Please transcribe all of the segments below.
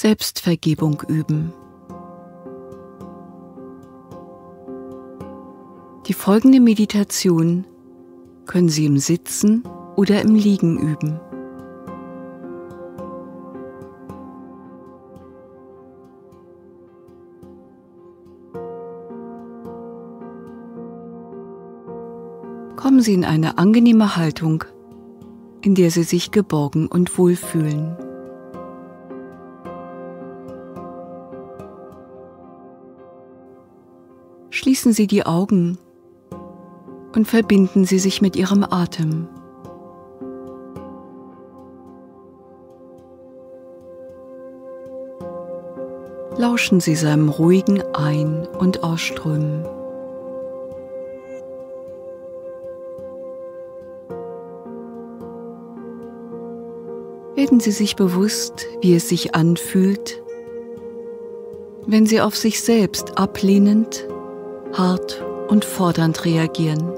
Selbstvergebung üben. Die folgende Meditation können Sie im Sitzen oder im Liegen üben. Kommen Sie in eine angenehme Haltung, in der Sie sich geborgen und wohlfühlen. Schließen Sie die Augen und verbinden Sie sich mit Ihrem Atem. Lauschen Sie seinem ruhigen Ein- und Ausströmen. Werden Sie sich bewusst, wie es sich anfühlt, wenn Sie auf sich selbst ablehnend, hart und fordernd reagieren,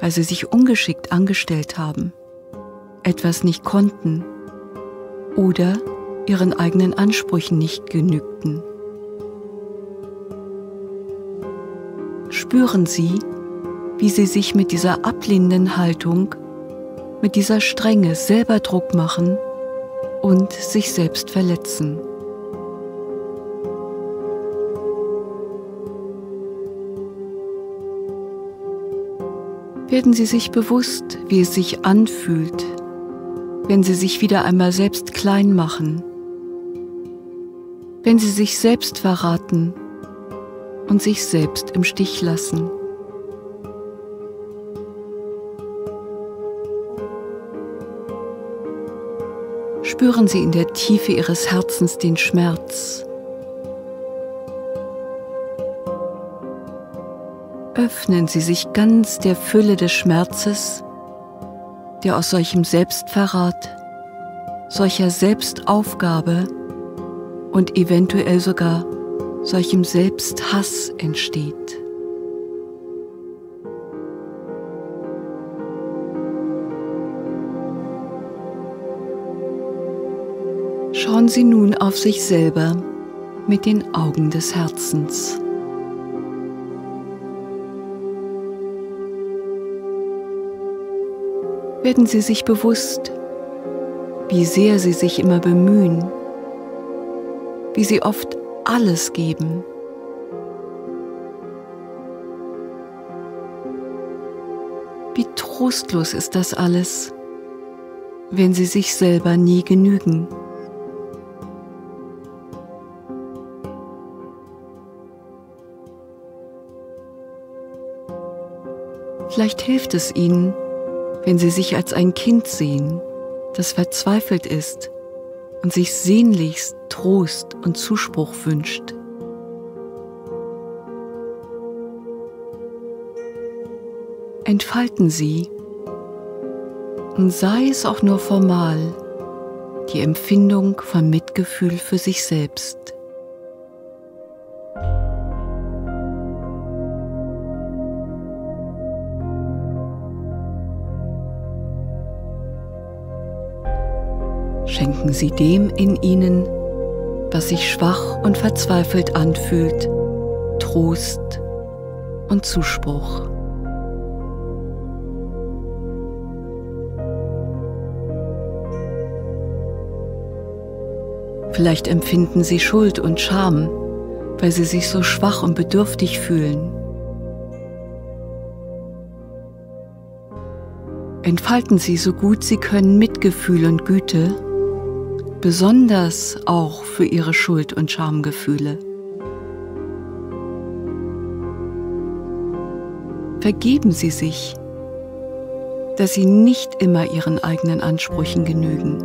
weil Sie sich ungeschickt angestellt haben, etwas nicht konnten oder Ihren eigenen Ansprüchen nicht genügten. Spüren Sie, wie Sie sich mit dieser ablehnenden Haltung mit dieser Strenge selber Druck machen und sich selbst verletzen. Werden Sie sich bewusst, wie es sich anfühlt, wenn Sie sich wieder einmal selbst klein machen, wenn Sie sich selbst verraten und sich selbst im Stich lassen. spüren Sie in der Tiefe Ihres Herzens den Schmerz. Öffnen Sie sich ganz der Fülle des Schmerzes, der aus solchem Selbstverrat, solcher Selbstaufgabe und eventuell sogar solchem Selbsthass entsteht. Schauen Sie nun auf sich selber mit den Augen des Herzens. Werden Sie sich bewusst, wie sehr Sie sich immer bemühen, wie Sie oft alles geben. Wie trostlos ist das alles, wenn Sie sich selber nie genügen. Vielleicht hilft es Ihnen, wenn Sie sich als ein Kind sehen, das verzweifelt ist und sich sehnlichst Trost und Zuspruch wünscht. Entfalten Sie, und sei es auch nur formal, die Empfindung von Mitgefühl für sich selbst. Schenken Sie dem in Ihnen, was sich schwach und verzweifelt anfühlt, Trost und Zuspruch. Vielleicht empfinden Sie Schuld und Scham, weil Sie sich so schwach und bedürftig fühlen. Entfalten Sie so gut Sie können Mitgefühl und Güte besonders auch für ihre Schuld- und Schamgefühle. Vergeben Sie sich, dass Sie nicht immer Ihren eigenen Ansprüchen genügen.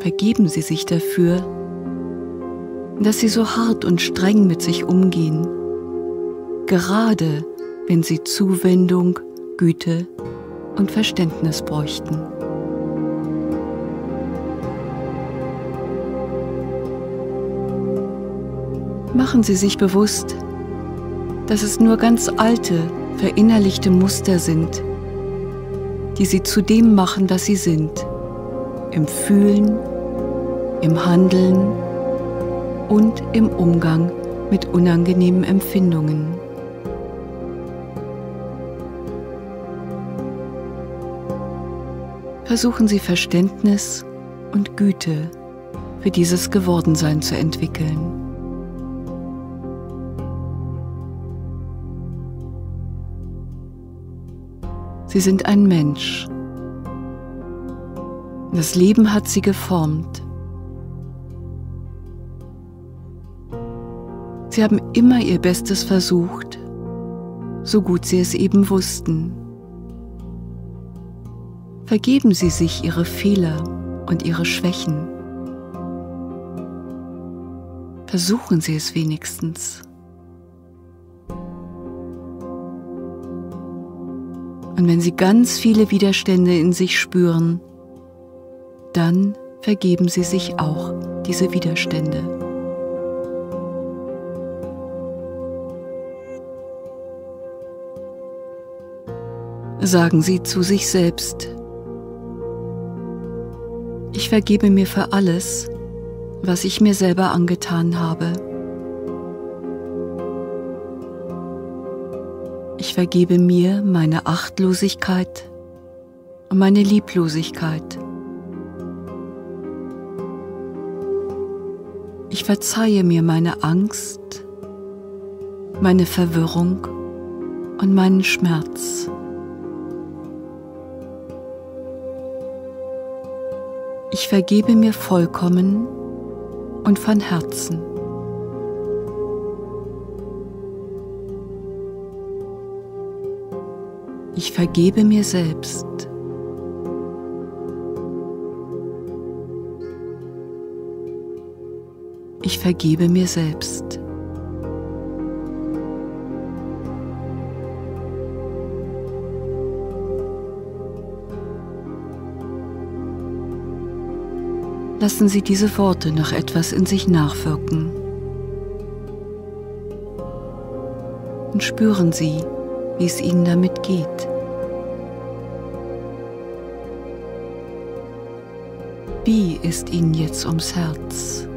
Vergeben Sie sich dafür, dass Sie so hart und streng mit sich umgehen, gerade wenn Sie Zuwendung Güte und Verständnis bräuchten. Machen Sie sich bewusst, dass es nur ganz alte, verinnerlichte Muster sind, die Sie zu dem machen, was Sie sind, im Fühlen, im Handeln und im Umgang mit unangenehmen Empfindungen. Versuchen Sie Verständnis und Güte für dieses Gewordensein zu entwickeln. Sie sind ein Mensch. Das Leben hat sie geformt. Sie haben immer ihr Bestes versucht, so gut sie es eben wussten. Vergeben Sie sich Ihre Fehler und Ihre Schwächen. Versuchen Sie es wenigstens. Und wenn Sie ganz viele Widerstände in sich spüren, dann vergeben Sie sich auch diese Widerstände. Sagen Sie zu sich selbst, ich vergebe mir für alles, was ich mir selber angetan habe. Ich vergebe mir meine Achtlosigkeit und meine Lieblosigkeit. Ich verzeihe mir meine Angst, meine Verwirrung und meinen Schmerz. Ich vergebe mir vollkommen und von Herzen. Ich vergebe mir selbst. Ich vergebe mir selbst. Lassen Sie diese Worte noch etwas in sich nachwirken. Und spüren Sie, wie es Ihnen damit geht. Wie ist Ihnen jetzt ums Herz?